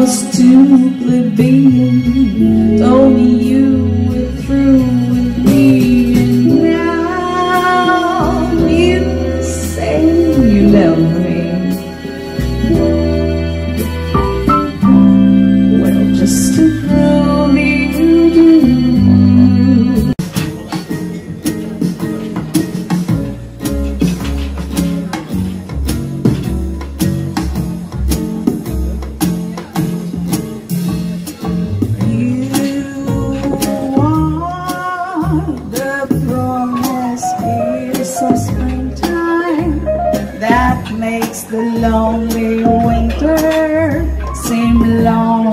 was to be Told only you lonely winter seem long.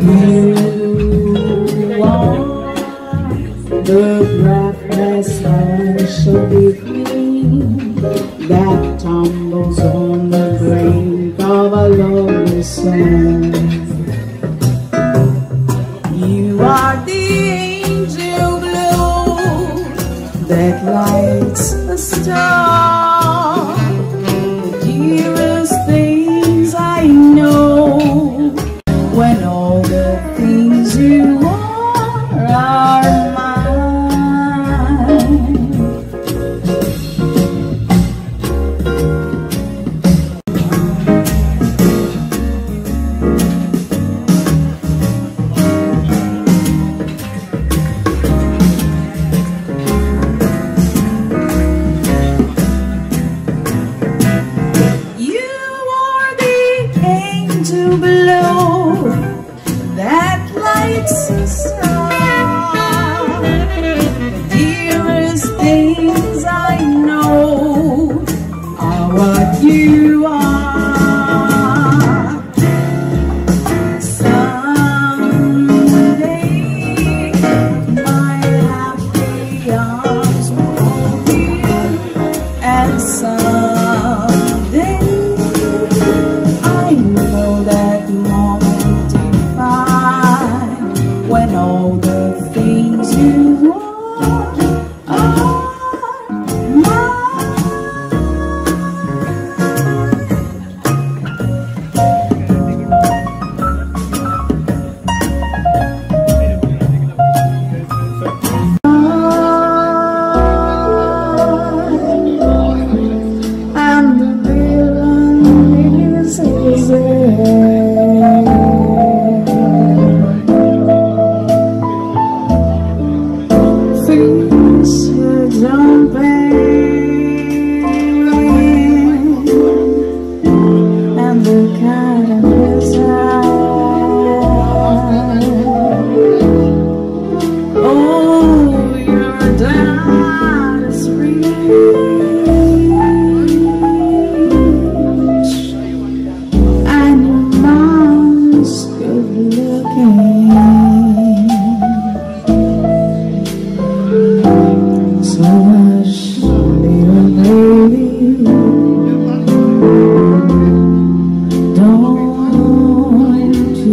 You are the breathless hush of evening that tumbles on the brink of a lonely song. It's a star.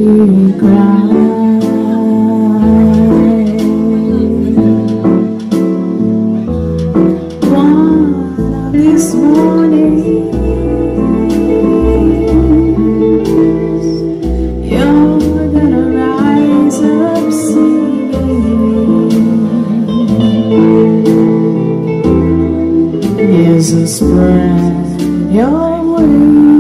me cry. this morning you're gonna rise up singing spread your wings